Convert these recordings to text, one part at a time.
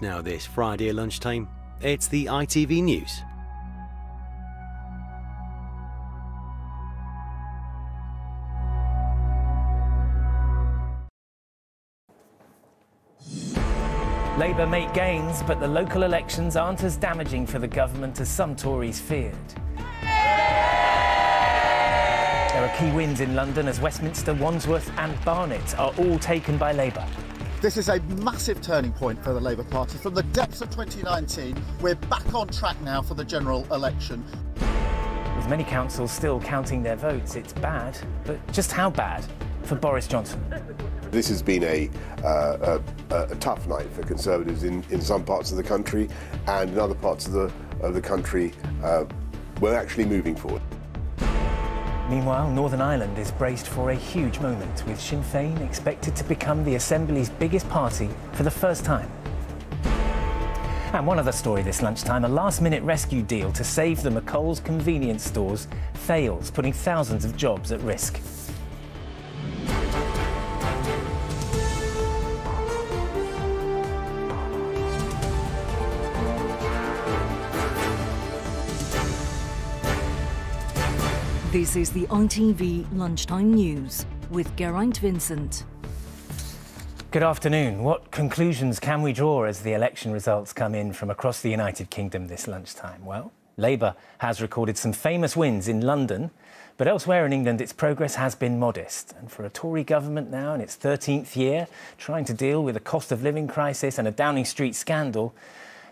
Now, this Friday lunchtime, it's the ITV News. Labour make gains, but the local elections aren't as damaging for the government as some Tories feared. There are key wins in London as Westminster, Wandsworth, and Barnet are all taken by Labour. This is a massive turning point for the Labour Party. From the depths of 2019, we're back on track now for the general election. With many councils still counting their votes, it's bad. But just how bad for Boris Johnson? This has been a, uh, a, a, tough night for Conservatives in, in some parts of the country, and in other parts of the, of the country, uh, we're actually moving forward. Meanwhile, Northern Ireland is braced for a huge moment, with Sinn Féin expected to become the Assembly's biggest party for the first time. And one other story this lunchtime a last minute rescue deal to save the McColl's convenience stores fails, putting thousands of jobs at risk. This is the ITV Lunchtime News with Geraint Vincent. Good afternoon. What conclusions can we draw as the election results come in from across the United Kingdom this lunchtime? Well, Labour has recorded some famous wins in London, but elsewhere in England its progress has been modest. And for a Tory government now in its 13th year, trying to deal with a cost of living crisis and a Downing Street scandal,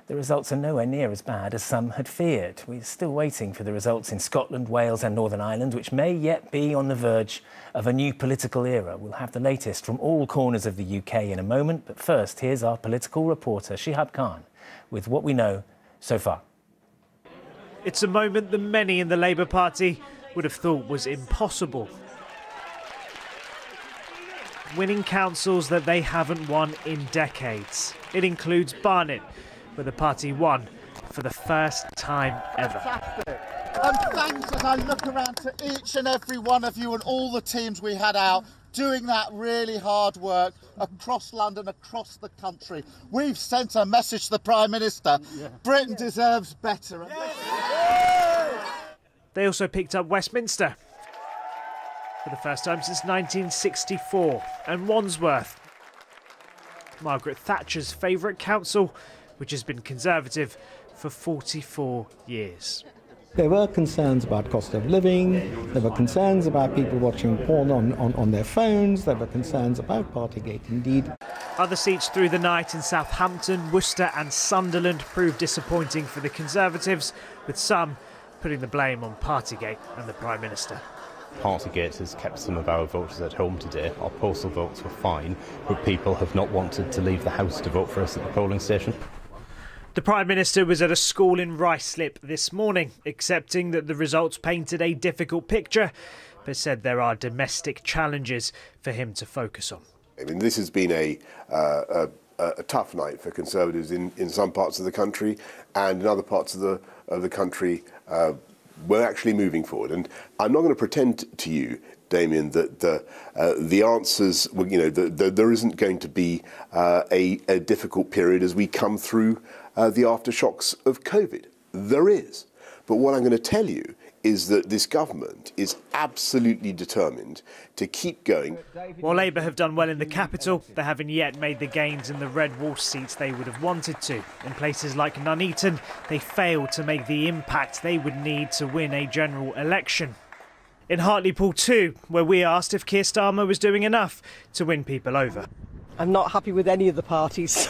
the results are nowhere near as bad as some had feared. We're still waiting for the results in Scotland, Wales, and Northern Ireland, which may yet be on the verge of a new political era. We'll have the latest from all corners of the UK in a moment, but first, here's our political reporter, Shehab Khan, with what we know so far. It's a moment that many in the Labour Party would have thought was impossible. Winning councils that they haven't won in decades. It includes Barnet, where the party won for the first time ever. Fantastic. And thanks as I look around to each and every one of you and all the teams we had out doing that really hard work across London, across the country. We've sent a message to the Prime Minister. Yeah. Britain deserves better. They also picked up Westminster for the first time since 1964 and Wandsworth. Margaret Thatcher's favourite council which has been Conservative for 44 years. There were concerns about cost of living, there were concerns about people watching porn on, on, on their phones, there were concerns about Partygate indeed. Other seats through the night in Southampton, Worcester, and Sunderland proved disappointing for the Conservatives, with some putting the blame on Partygate and the Prime Minister. Partygate has kept some of our voters at home today. Our postal votes were fine, but people have not wanted to leave the house to vote for us at the polling station. The Prime Minister was at a school in Ruislip this morning, accepting that the results painted a difficult picture, but said there are domestic challenges for him to focus on. I mean, this has been a, uh, a, a, tough night for Conservatives in, in some parts of the country, and in other parts of the, of the country, uh, we're actually moving forward. And I'm not going to pretend to you Damien, that the uh, the answers, you know, the, the, there isn't going to be uh, a, a, difficult period as we come through uh, the aftershocks of COVID. There is. But what I'm going to tell you is that this government is absolutely determined to keep going. While Labour have done well in the capital, they haven't yet made the gains in the red wall seats they would have wanted to. In places like Nuneaton, they failed to make the impact they would need to win a general election. In Hartlepool too, where we asked if Keir Starmer was doing enough to win people over. I'm not happy with any of the parties.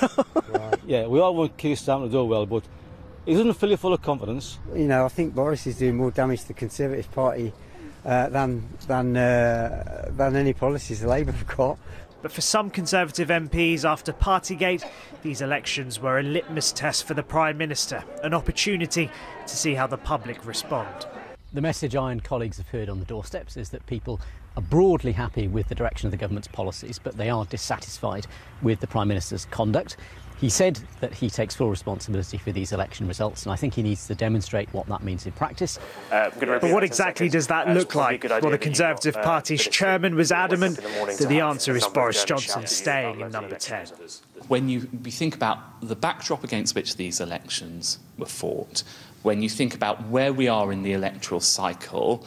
right. Yeah, we all want Keir Starmer to do well, but he doesn't fill you full of confidence. You know, I think Boris is doing more damage to the Conservative Party uh, than than uh, than any policies the Labour have got. But for some Conservative MPs after Partygate, these elections were a litmus test for the Prime Minister, an opportunity to see how the public respond. The message I and colleagues have heard on the doorsteps is that people are broadly happy with the direction of the government's policies, but they are dissatisfied with the Prime Minister's conduct. He He said that he takes full responsibility for these election results, and I think he needs to demonstrate what that means in practice. Uh, but what exactly does that look like? Well, the Conservative Party's chairman was adamant that the answer is Boris Johnson staying in number 10. When you, you think about the backdrop against which these elections were fought, when you think about where we are in the electoral cycle,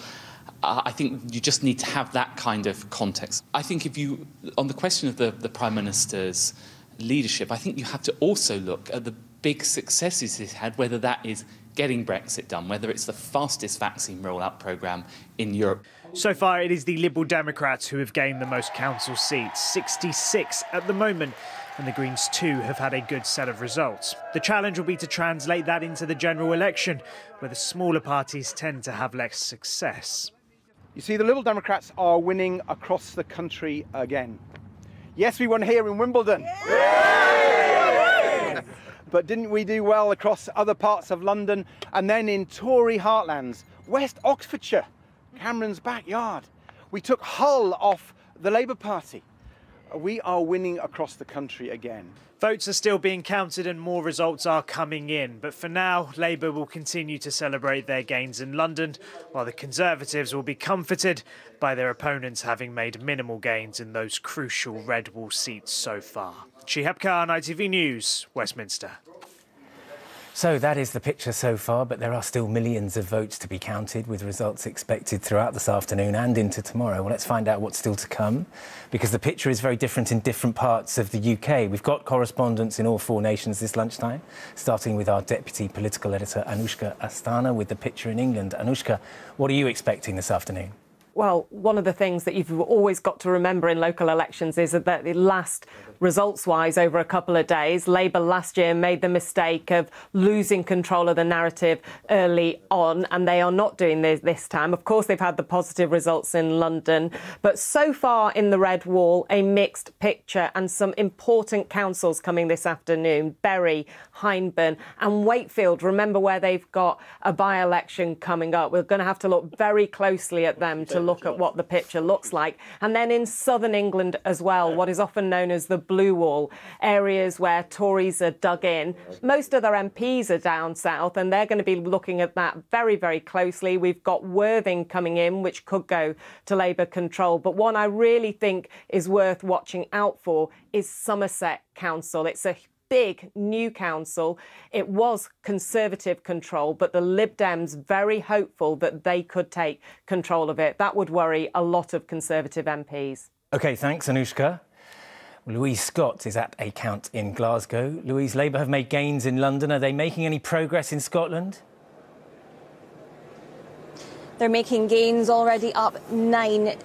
uh, I think you just need to have that kind of context. I think if you, on the question of the, the Prime Minister's leadership, I think you have to also look at the big successes he's had, whether that is getting Brexit done, whether it's the fastest vaccine rollout programme in Europe. So far, it is the Liberal Democrats who have gained the most council seats, 66 at the moment, and the Greens too have had a good set of results. The challenge will be to translate that into the general election, where the smaller parties tend to have less success. You see, the Liberal Democrats are winning across the country again. Yes, we won here in Wimbledon. But didn't we do well across other parts of London and then in Tory heartlands, West Oxfordshire, Cameron's backyard? We took Hull off the Labour Party. We are winning across the country again. Votes are still being counted and more results are coming in. But for now, Labour will continue to celebrate their gains in London, while the Conservatives will be comforted by their opponents having made minimal gains in those crucial red wall seats so far. Shehab Khan, ITV News, Westminster. So that is the picture so far, but there are still millions of votes to be counted, with results expected throughout this afternoon and into tomorrow. Well, let's find out what's still to come, because the picture is very different in different parts of the UK. We've got correspondents in all four nations this lunchtime, starting with our deputy political editor, Anushka Asthana, with the picture in England. Anushka, what are you expecting this afternoon? Well, one of the things that you've always got to remember in local elections is that the last results wise over a couple of days. Labour last year made the mistake of losing control of the narrative early on, and they are not doing this this time. Of course, they've had the positive results in London, but so far in the Red Wall, a mixed picture and some important councils coming this afternoon Bury, Hyndburn, and Wakefield. Remember where they've got a by election coming up. We're going to have to look very closely at them to look at what the picture looks like. And then in southern England as well, what is often known as the blue wall, areas where Tories are dug in. Most of their MPs are down south, and they're going to be looking at that very, very closely. We've got Worthing coming in, which could go to Labour control. But one I really think is worth watching out for is Somerset Council. It's a big new council. It was Conservative control, but the Lib Dems very hopeful that they could take control of it. That would worry a lot of Conservative MPs. OK, thanks, Anushka. Louise Scott is at a count in Glasgow. Louise, Labour have made gains in London. Are they making any progress in Scotland? They're making gains already up nine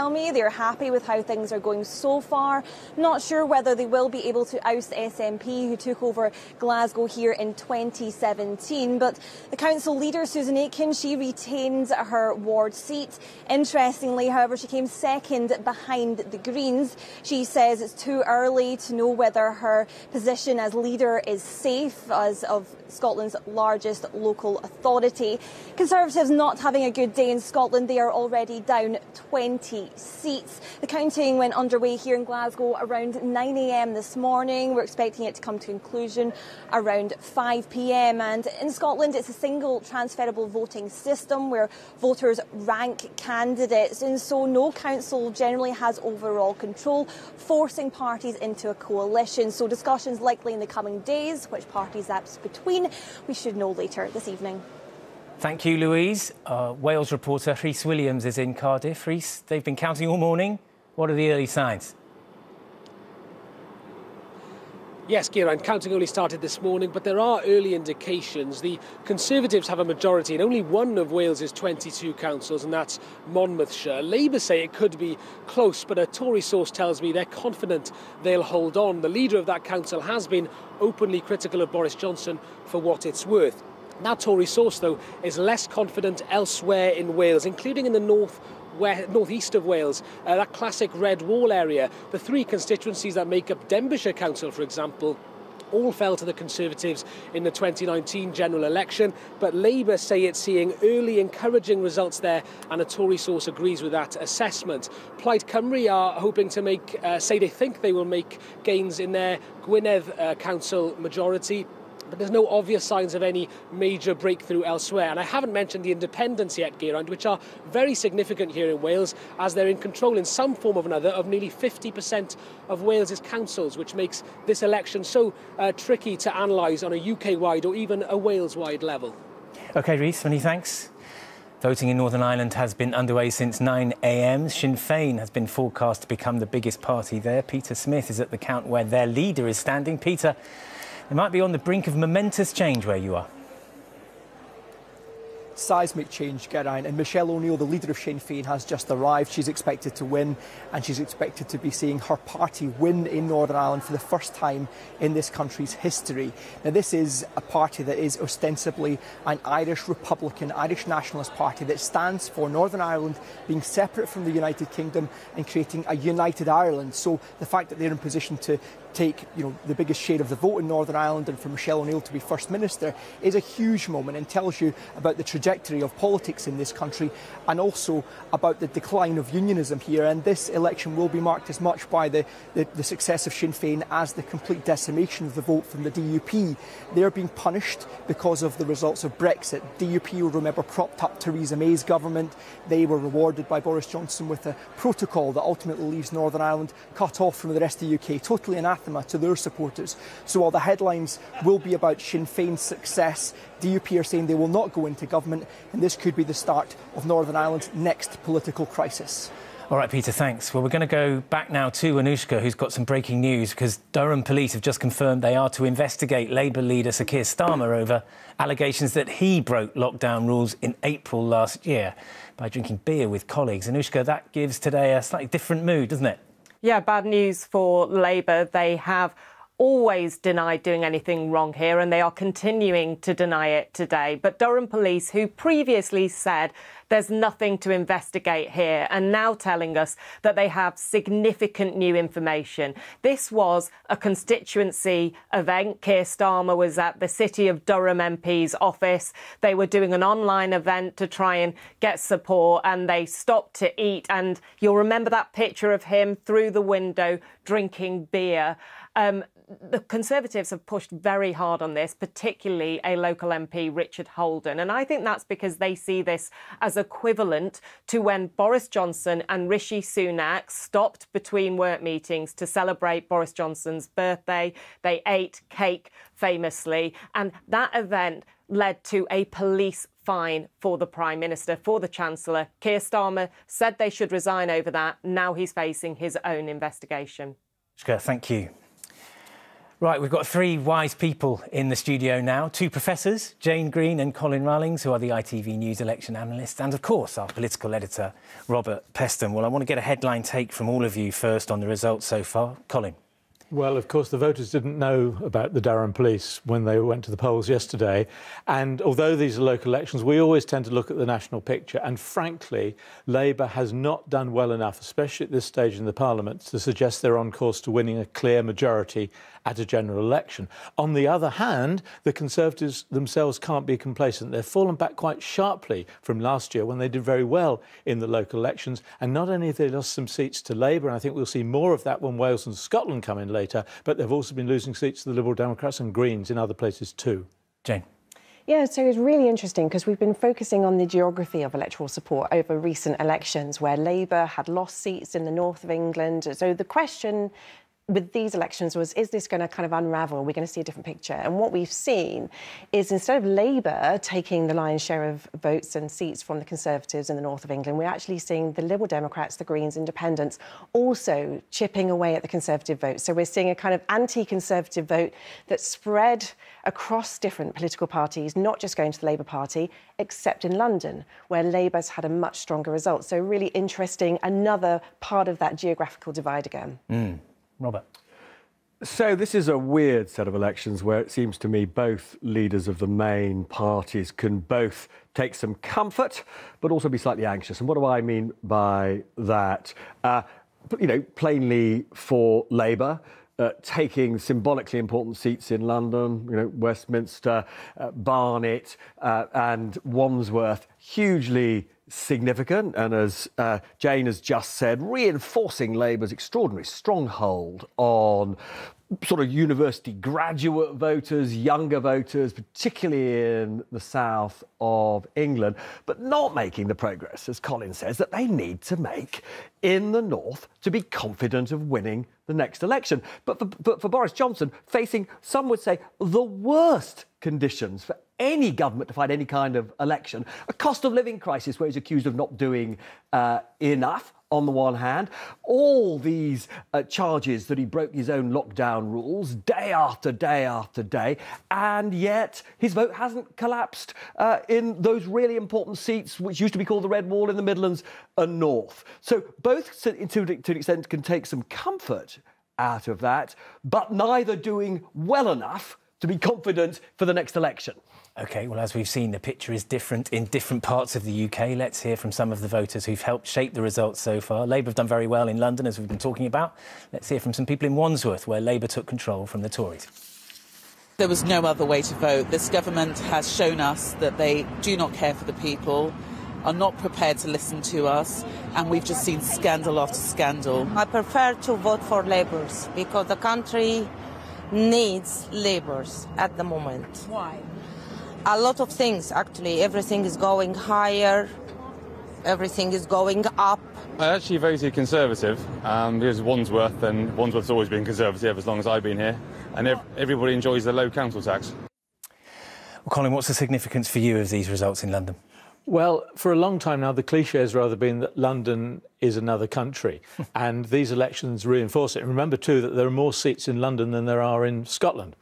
tell me they're happy with how things are going so far. Not sure whether they will be able to oust SNP, who took over Glasgow here in 2017. But the council leader, Susan Aitken, she retained her ward seat. Interestingly, however, she came second behind the Greens. She says it's too early to know whether her position as leader is safe as of Scotland's largest local authority. Conservatives not having a good day in Scotland. They are already down 20 seats. The counting went underway here in Glasgow around 9am this morning. We're expecting it to come to conclusion around 5pm. And in Scotland, it's a single transferable voting system where voters rank candidates. And so no council generally has overall control, forcing parties into a coalition. So discussions likely in the coming days, which parties that's between, we should know later this evening. Thank you, Louise. Uh, Wales reporter Rhys Williams is in Cardiff. Rhys, they've been counting all morning. What are the early signs? Yes, Geraint, counting only started this morning, but there are early indications. The Conservatives have a majority in only one of Wales's 22 councils, and that's Monmouthshire. Labour say it could be close, but a Tory source tells me they're confident they'll hold on. The leader of that council has been openly critical of Boris Johnson for what it's worth. That Tory source, though, is less confident elsewhere in Wales, including in the north northeast of Wales, uh, that classic red wall area. The three constituencies that make up Denbighshire Council, for example, all fell to the Conservatives in the 2019 general election. But Labour say it's seeing early encouraging results there, and a Tory source agrees with that assessment. Plaid Cymru are hoping to make, uh, say they think they will make gains in their Gwynedd uh, council majority but there's no obvious signs of any major breakthrough elsewhere. And I haven't mentioned the independents yet, Geraint, which are very significant here in Wales, as they're in control in some form or another of nearly 50% of Wales's councils, which makes this election so uh, tricky to analyse on a UK-wide or even a Wales-wide level. OK, Rhys, many thanks. Voting in Northern Ireland has been underway since 9 a.m. Sinn Féin has been forecast to become the biggest party there. Peter Smith is at the count where their leader is standing. Peter, they might be on the brink of momentous change where you are seismic change, Geraint. And Michelle O'Neill, the leader of Sinn Féin, has just arrived. She's expected to win, and she's expected to be seeing her party win in Northern Ireland for the first time in this country's history. Now, this is a party that is ostensibly an Irish Republican, Irish nationalist party that stands for Northern Ireland being separate from the United Kingdom and creating a united Ireland. So the fact that they're in position to take you know the biggest share of the vote in Northern Ireland and for Michelle O'Neill to be First Minister is a huge moment and tells you about the trajectory of politics in this country and also about the decline of unionism here. And this election will be marked as much by the, the, the success of Sinn Féin as the complete decimation of the vote from the DUP. They're being punished because of the results of Brexit. DUP, you'll remember, propped up Theresa May's government. They were rewarded by Boris Johnson with a protocol that ultimately leaves Northern Ireland cut off from the rest of the UK, totally anathema anathema to their supporters. So while the headlines will be about Sinn Féin's success, DUP are saying they will not go into government, and this could be the start of Northern Ireland's next political crisis. All right, Peter, thanks. Well, we're going to go back now to Anushka, who's got some breaking news because Durham police have just confirmed they are to investigate Labour leader Sir Keir Starmer over allegations that he broke lockdown rules in April last year by drinking beer with colleagues. Anushka, that gives today a slightly different mood, doesn't it? Yeah, bad news for Labour. They have always denied doing anything wrong here, and they are continuing to deny it today. But Durham Police, who previously said there's nothing to investigate here, and now telling us that they have significant new information. This was a constituency event. Keir Starmer was at the City of Durham MP's office. They were doing an online event to try and get support, and they stopped to eat. And you'll remember that picture of him through the window drinking beer. Um, the Conservatives have pushed very hard on this, particularly a local MP, Richard Holden. And I think that's because they see this as equivalent to when Boris Johnson and Rishi Sunak stopped between work meetings to celebrate Boris Johnson's birthday. They ate cake famously. And that event led to a police fine for the Prime Minister, for the Chancellor. Keir Starmer said they should resign over that. Now he's facing his own investigation. Thank you. Right, we've got three wise people in the studio now two professors, Jane Green and Colin Rallings, who are the ITV News election analysts, and of course, our political editor, Robert Peston. Well, I want to get a headline take from all of you first on the results so far. Colin. Well, of course, the voters didn't know about the Durham police when they went to the polls yesterday. And although these are local elections, we always tend to look at the national picture. And frankly, Labour has not done well enough, especially at this stage in the Parliament, to suggest they're on course to winning a clear majority at a general election. On the other hand, the Conservatives themselves can't be complacent. They've fallen back quite sharply from last year when they did very well in the local elections. And not only have they lost some seats to Labour, and I think we'll see more of that when Wales and Scotland come in later, but they've also been losing seats to the Liberal Democrats and Greens in other places too. Jane. Yeah, so it's really interesting because we've been focusing on the geography of electoral support over recent elections where Labour had lost seats in the north of England. So the question with these elections was is this going to kind of unravel? Are we going to see a different picture? And what we've seen is instead of Labour taking the lion's share of votes and seats from the Conservatives in the north of England, we're actually seeing the Liberal Democrats, the Greens, Independents also chipping away at the Conservative vote. So we're seeing a kind of anti Conservative vote that's spread across different political parties, not just going to the Labour Party, except in London, where Labour's had a much stronger result. So, really interesting, another part of that geographical divide again. Mm. Robert. So, this is a weird set of elections where it seems to me both leaders of the main parties can both take some comfort but also be slightly anxious. And what do I mean by that? Uh, you know, plainly for Labour, uh, taking symbolically important seats in London, you know, Westminster, uh, Barnet, uh, and Wandsworth, hugely significant. And as uh, Jane has just said, reinforcing Labour's extraordinary stronghold on sort of university graduate voters, younger voters, particularly in the south of England, but not making the progress, as Colin says, that they need to make in the north to be confident of winning the next election. But for, but for Boris Johnson, facing, some would say, the worst conditions for any government to fight any kind of election, a cost of living crisis where he's accused of not doing uh, enough on the one hand, all these uh, charges that he broke his own lockdown rules day after day after day, and yet his vote hasn't collapsed uh, in those really important seats, which used to be called the Red Wall in the Midlands and North. So both, to, to an extent, can take some comfort out of that, but neither doing well enough to be confident for the next election. OK, well, as we've seen, the picture is different in different parts of the UK. Let's hear from some of the voters who've helped shape the results so far. Labour have done very well in London, as we've been talking about. Let's hear from some people in Wandsworth, where Labour took control from the Tories. There was no other way to vote. This government has shown us that they do not care for the people, are not prepared to listen to us, and we've just seen scandal after scandal. I prefer to vote for Labours because the country needs Labours at the moment. Why? A lot of things actually. Everything is going higher, everything is going up. I actually voted Conservative um, because Wandsworth, and Wandsworth's always been Conservative as long as I've been here, and ev- everybody enjoys the low council tax. Well, Colin, what's the significance for you of these results in London? Well, for a long time now, the cliche has rather been that London is another country, and these elections reinforce it. remember, too, that there are more seats in London than there are in Scotland.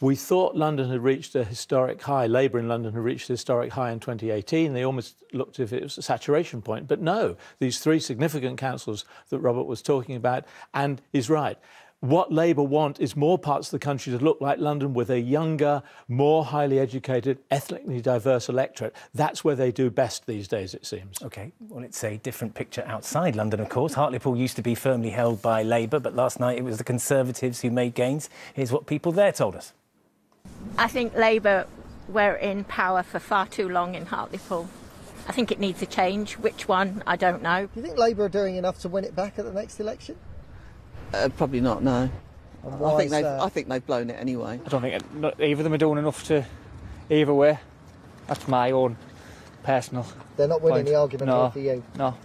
We thought London had reached a historic high. Labour in London had reached a historic high in 2018. They almost looked as if it was a saturation point. But no, these three significant councils that Robert was talking about, and is right. What Labour want is more parts of the country to look like London with a younger, more highly educated, ethnically diverse electorate. That's where they do best these days, it seems. OK, well, it's a different picture outside London, of course. Hartlepool used to be firmly held by Labour, but last night it was the Conservatives who made gains. Here's what people there told us. I think Labour were in power for far too long in Hartlepool. I think it needs a change. Which one, I don't know. Do you think Labour are doing enough to win it back at the next election? Uh, probably not, no. Why I think, they've, that? I think they've blown it anyway. I don't think it, not, either of them are doing enough to either way. That's my own personal. They're not winning point. the argument no, for you. No.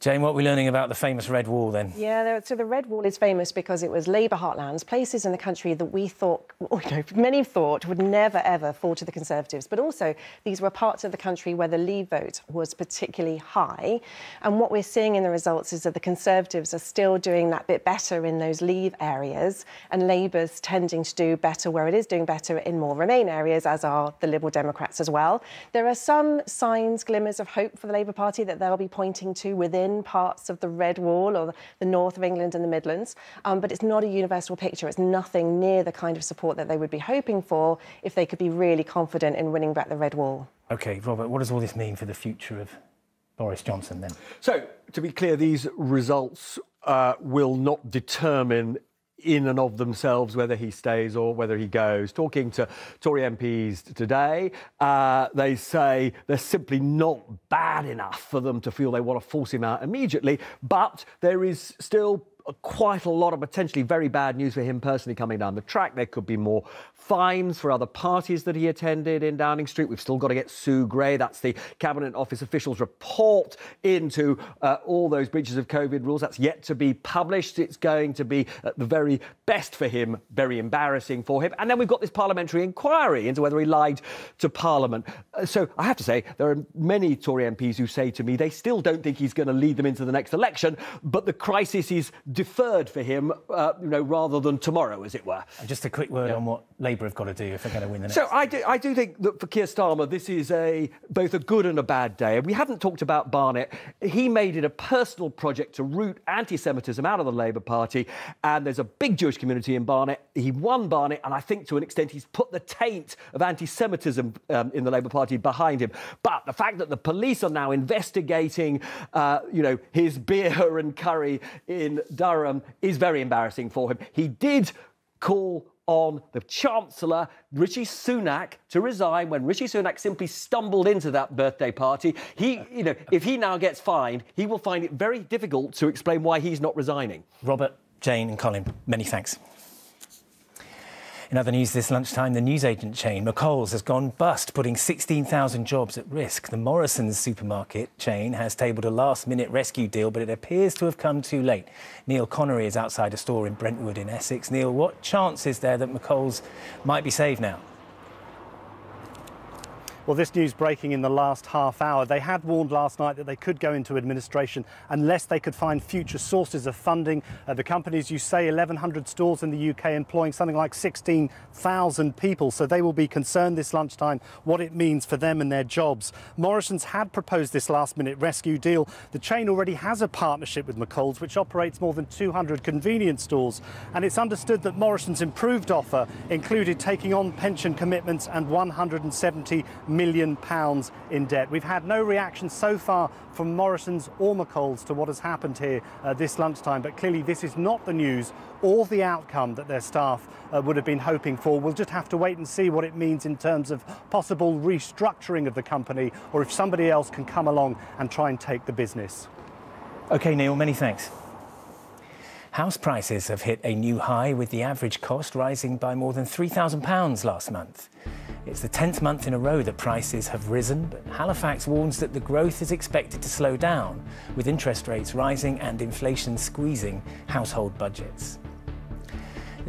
Jane, what are we learning about the famous Red Wall then? Yeah, so the Red Wall is famous because it was Labour heartlands, places in the country that we thought, you know, many thought would never ever fall to the Conservatives. But also, these were parts of the country where the Leave vote was particularly high. And what we're seeing in the results is that the Conservatives are still doing that bit better in those Leave areas, and Labour's tending to do better where it is doing better in more Remain areas, as are the Liberal Democrats as well. There are some signs, glimmers of hope for the Labour Party that they'll be pointing to within parts of the Red Wall or the north of England and the Midlands. Um, but it's not a universal picture. It's nothing near the kind of support that they would be hoping for if they could be really confident in winning back the Red Wall. OK, Robert, what does all this mean for the future of Boris Johnson then? So, to be clear, these results uh, will not determine in and of themselves whether he stays or whether he goes. Talking to Tory MPs today, uh, they say they're simply not bad enough for them to feel they want to force him out immediately, but there is still quite a lot of potentially very bad news for him personally coming down the track. There could be more fines for other parties that he attended in Downing Street. We've still got to get Sue Gray, that's the Cabinet Office officials' report into uh, all those breaches of COVID rules. That's yet to be published. It's going to be at the very best for him, very embarrassing for him. And then we've got this parliamentary inquiry into whether he lied to Parliament. Uh, so I have to say, there are many Tory MPs who say to me they still don't think he's going to lead them into the next election, but the crisis is deferred for him, uh, you know, rather than tomorrow, as it were. And just a quick word yeah. on what Labour have got to do if they're going to win the next. So I do, I do think that for Keir Starmer, this is a both a good and a bad day. And we haven't talked about Barnet. He made it a personal project to root anti-Semitism out of the Labour Party, and there's a big Jewish community in Barnet. He won Barnet, and I think to an extent he's put the taint of anti-Semitism um, in the Labour Party behind him. But the fact that the police are now investigating, uh, you know, his beer and curry in Durham is very embarrassing for him. He did call on the Chancellor, Rishi Sunak, to resign when Rishi Sunak simply stumbled into that birthday party. He, you know, if he now gets fined, he will find it very difficult to explain why he's not resigning. Robert, Jane, and Colin, many thanks. In other news this lunchtime, the newsagent chain McColl's has gone bust, putting 16,000 jobs at risk. The Morrison's supermarket chain has tabled a last minute rescue deal, but it appears to have come too late. Neil Connery is outside a store in Brentwood in Essex. Neil, what chance is there that McColl's might be saved now? Well, this news breaking in the last half hour. They had warned last night that they could go into administration unless they could find future sources of funding. Uh, the companies, you say, 1,100 stores in the UK employing something like 16,000 people. So they will be concerned this lunchtime what it means for them and their jobs. Morrison's had proposed this last minute rescue deal. The chain already has a partnership with McColl's, which operates more than 200 convenience stores. And it's understood that Morrison's improved offer included taking on pension commitments and 170 million pounds in debt. We've had no reaction so far from Morrison's or McColl's to what has happened here uh, this lunchtime, but clearly this is not the news or the outcome that their staff uh, would have been hoping for. We'll just have to wait and see what it means in terms of possible restructuring of the company or if somebody else can come along and try and take the business. OK, Neil, many thanks. House prices have hit a new high, with the average cost rising by more than £3,000 last month. It's the 10th month in a row that prices have risen, but Halifax warns that the growth is expected to slow down, with interest rates rising and inflation squeezing household budgets.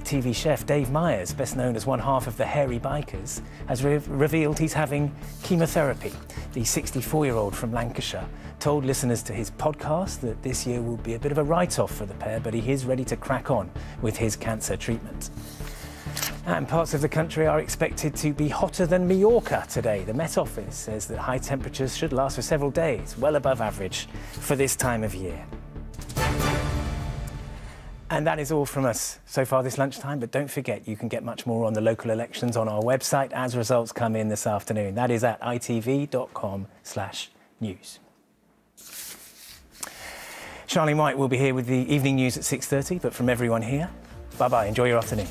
The TV chef Dave Myers, best known as one half of the Hairy Bikers, has re revealed he's having chemotherapy. The 64 year old from Lancashire told listeners to his podcast that this year will be a bit of a write off for the pair, but he is ready to crack on with his cancer treatment. And parts of the country are expected to be hotter than Mallorca today. The Met Office says that high temperatures should last for several days, well above average for this time of year. And that is all from us so far this lunchtime. But don't forget, you can get much more on the local elections on our website as results come in this afternoon. That is at itv.com/news. Charlene White will be here with the evening news at 6:30. But from everyone here, bye bye. Enjoy your afternoon.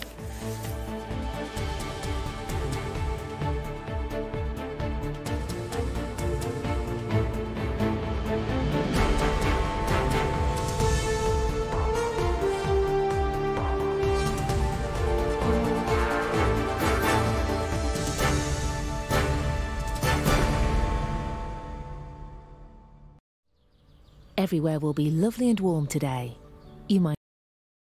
Everywhere will be lovely and warm today. You might